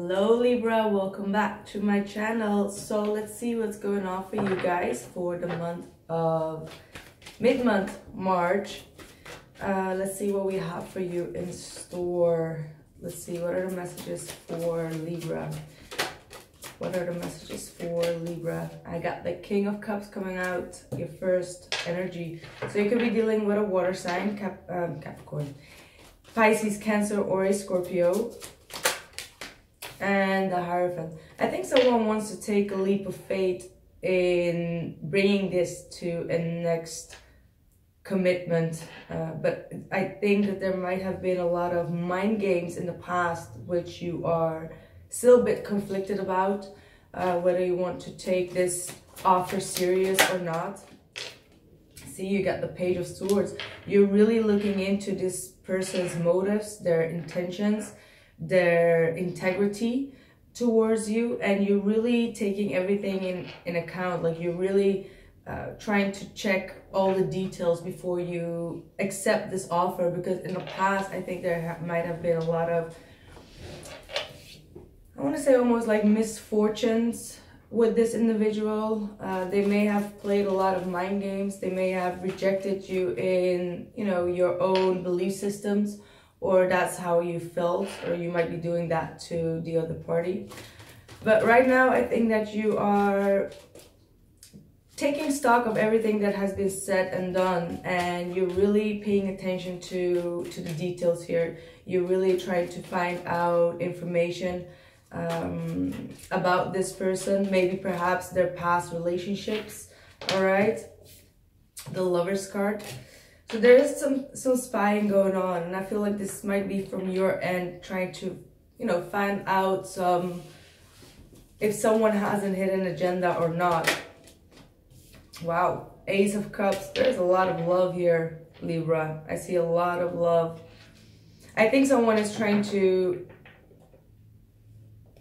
Hello Libra, welcome back to my channel. So let's see what's going on for you guys for the month of mid-month March. Uh, let's see what we have for you in store. Let's see, what are the messages for Libra? What are the messages for Libra? I got the King of Cups coming out, your first energy. So you could be dealing with a water sign, Cap um, Capricorn, Pisces, Cancer, or a Scorpio and the Hierophant. I think someone wants to take a leap of faith in bringing this to a next commitment. Uh, but I think that there might have been a lot of mind games in the past which you are still a bit conflicted about, uh, whether you want to take this offer serious or not. See, you got the Page of Swords. You're really looking into this person's motives, their intentions, their integrity towards you and you're really taking everything in in account like you're really uh, trying to check all the details before you accept this offer because in the past I think there ha might have been a lot of I want to say almost like misfortunes with this individual. Uh, they may have played a lot of mind games. They may have rejected you in, you know, your own belief systems or that's how you felt or you might be doing that to the other party. But right now i think that you are taking stock of everything that has been said and done and you're really paying attention to to the details here. You're really trying to find out information um, about this person maybe perhaps their past relationships all right? The lovers card so there is some some spying going on, and I feel like this might be from your end, trying to, you know, find out some if someone has a hidden agenda or not. Wow, Ace of Cups. There's a lot of love here, Libra. I see a lot of love. I think someone is trying to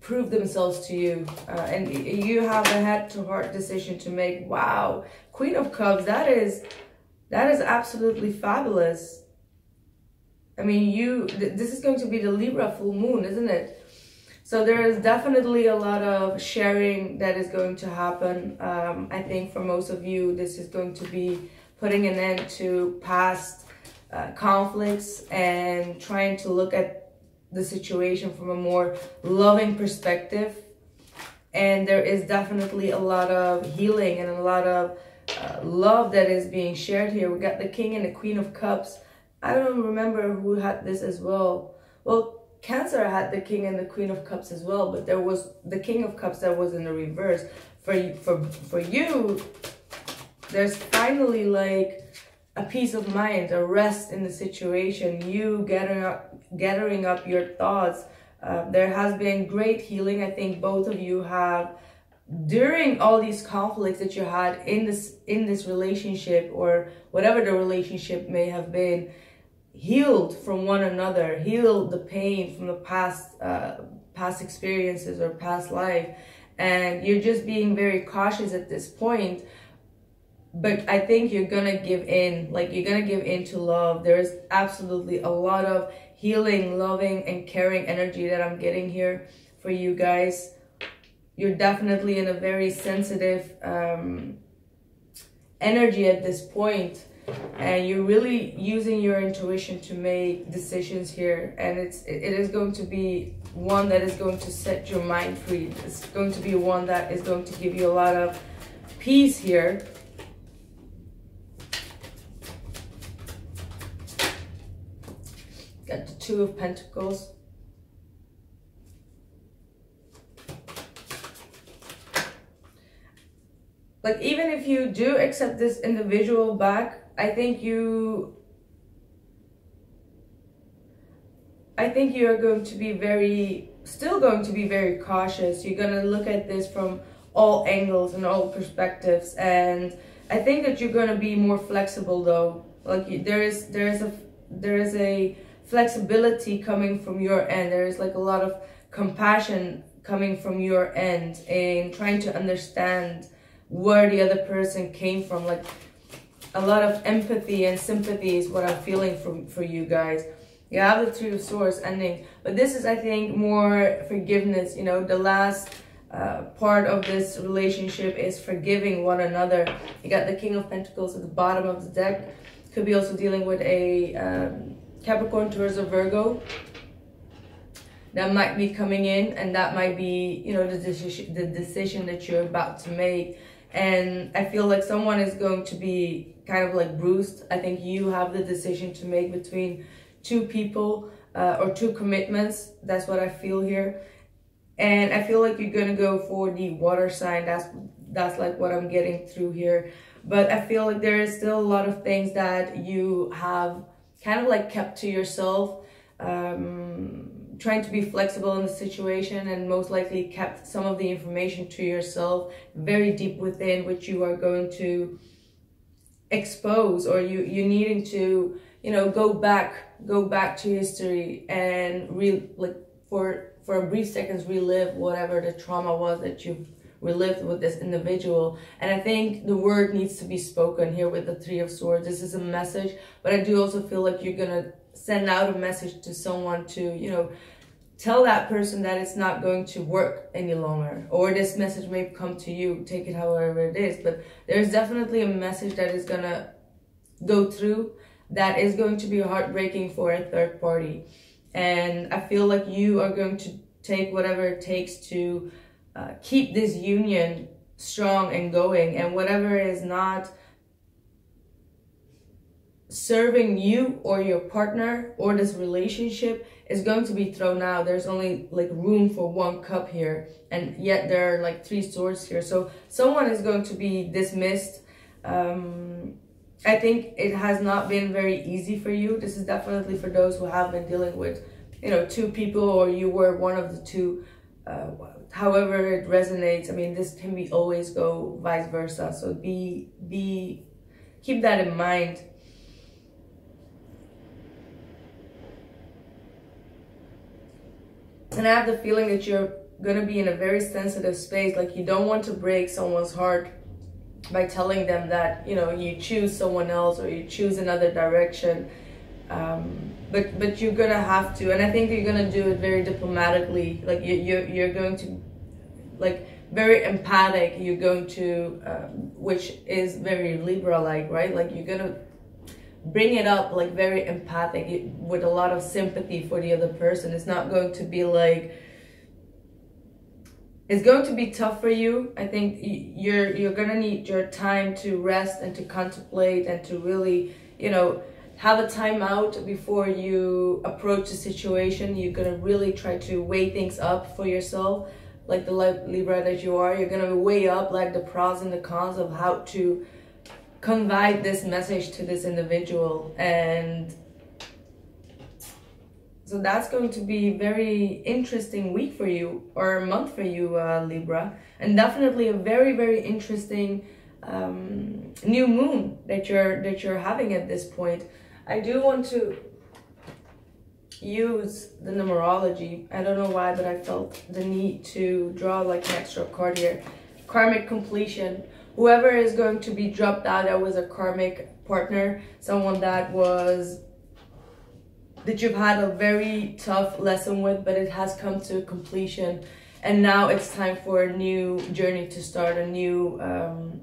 prove themselves to you uh, and you have a head to heart decision to make wow queen of cups that is that is absolutely fabulous. I mean, you, th this is going to be the Libra full moon, isn't it? So there is definitely a lot of sharing that is going to happen. Um, I think for most of you, this is going to be putting an end to past uh, conflicts and trying to look at the situation from a more loving perspective. And there is definitely a lot of healing and a lot of love that is being shared here. We got the King and the Queen of Cups. I don't remember who had this as well. Well, Cancer had the King and the Queen of Cups as well, but there was the King of Cups that was in the reverse. For for for you, there's finally like a peace of mind, a rest in the situation. You gathering up, gathering up your thoughts. Uh, there has been great healing. I think both of you have during all these conflicts that you had in this in this relationship or whatever the relationship may have been healed from one another healed the pain from the past uh, past experiences or past life. And you're just being very cautious at this point. But i think you're gonna give in like you're gonna give in to love. There's absolutely a lot of healing loving and caring energy that i'm getting here for you guys you're definitely in a very sensitive um, energy at this point and you're really using your intuition to make decisions here and it's it is going to be one that is going to set your mind free. It's going to be one that is going to give you a lot of peace here. Got the two of pentacles like even if you do accept this individual back i think you i think you are going to be very still going to be very cautious. You're going to look at this from all angles and all perspectives and i think that you're going to be more flexible though. Like you, there is there is a there is a flexibility coming from your end. There is like a lot of compassion coming from your end and trying to understand where the other person came from. Like a lot of empathy and sympathy is what I'm feeling from for you guys. You have the Three of Swords ending. But this is, I think, more forgiveness. You know, the last uh, part of this relationship is forgiving one another. You got the King of Pentacles at the bottom of the deck. Could be also dealing with a um, Capricorn, Taurus, or Virgo that might be coming in and that might be you know the decision the decision that you're about to make and i feel like someone is going to be kind of like bruised. I think you have the decision to make between two people uh, or two commitments. That's what i feel here. And i feel like you're gonna go for the water sign. That's that's like what i'm getting through here. But i feel like there is still a lot of things that you have kind of like kept to yourself. Um trying to be flexible in the situation and most likely kept some of the information to yourself very deep within which you are going to expose or you you needing to you know go back go back to history and re like for for a brief seconds relive whatever the trauma was that you've relived with this individual. And i think the word needs to be spoken here with the three of swords. This is a message but i do also feel like you're gonna send out a message to someone to you know tell that person that it's not going to work any longer. Or this message may come to you take it however it is. But there's definitely a message that is to go through that is going to be heartbreaking for a third party. And i feel like you are going to take whatever it takes to uh, keep this union strong and going. And whatever is not serving you or your partner or this relationship is going to be thrown out. There's only like room for one cup here, and yet there are like three swords here. So someone is going to be dismissed. Um, I think it has not been very easy for you. This is definitely for those who have been dealing with, you know, two people or you were one of the two. Uh, however it resonates. I mean, this can be always go vice versa. So be be keep that in mind. And I have the feeling that you're going to be in a very sensitive space. Like you don't want to break someone's heart by telling them that, you know, you choose someone else or you choose another direction. Um, but but you're gonna have to, and I think you're gonna do it very diplomatically. Like you you're, you're going to, like very empathic. You're going to, um, which is very Libra-like, right? Like you're gonna bring it up like very empathic with a lot of sympathy for the other person. It's not going to be like it's going to be tough for you. I think you're you're gonna need your time to rest and to contemplate and to really, you know, have a time out before you approach the situation. You're gonna really try to weigh things up for yourself, like the Libra that you are. You're gonna weigh up like the pros and the cons of how to convey this message to this individual and so that's going to be very interesting week for you or month for you uh, libra and definitely a very very interesting um, new moon that you're that you're having at this point. I do want to use the numerology. I don't know why but i felt the need to draw like an extra card here karmic completion whoever is going to be dropped out that was a karmic partner, someone that was that you've had a very tough lesson with, but it has come to completion. And now it's time for a new journey to start, a new um,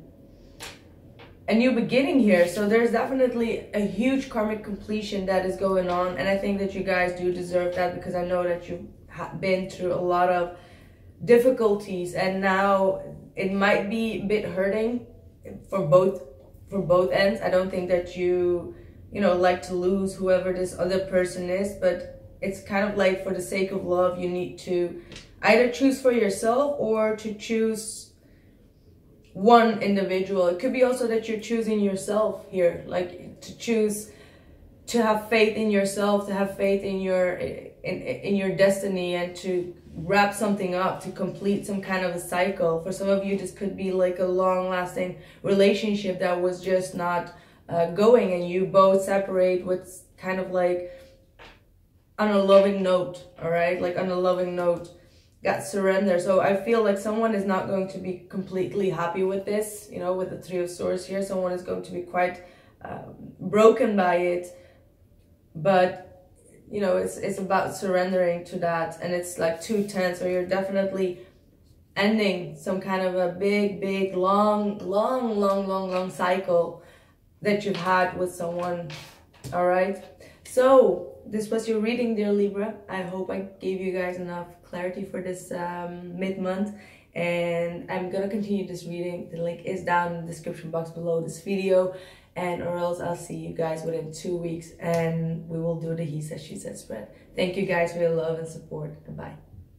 a new beginning here. So there's definitely a huge karmic completion that is going on. And I think that you guys do deserve that because I know that you've been through a lot of difficulties and now it might be a bit hurting for both for both ends. I don't think that you you know like to lose whoever this other person is, but it's kind of like for the sake of love, you need to either choose for yourself or to choose one individual. It could be also that you're choosing yourself here, like to choose to have faith in yourself, to have faith in your in in your destiny and to wrap something up to complete some kind of a cycle. For some of you, this could be like a long lasting relationship that was just not uh, going and you both separate with kind of like on a loving note, all right? Like on a loving note, got surrender. So I feel like someone is not going to be completely happy with this, you know, with the Three of Swords here. Someone is going to be quite uh, broken by it. But you know, it's it's about surrendering to that, and it's like too tense, or you're definitely ending some kind of a big, big, long, long, long, long, long cycle that you've had with someone. All right. So this was your reading, dear Libra. I hope I gave you guys enough clarity for this um, mid month. And I'm gonna continue this reading. The link is down in the description box below this video and or else I'll see you guys within two weeks and we will do the he said she said spread. Thank you guys for your love and support. Goodbye.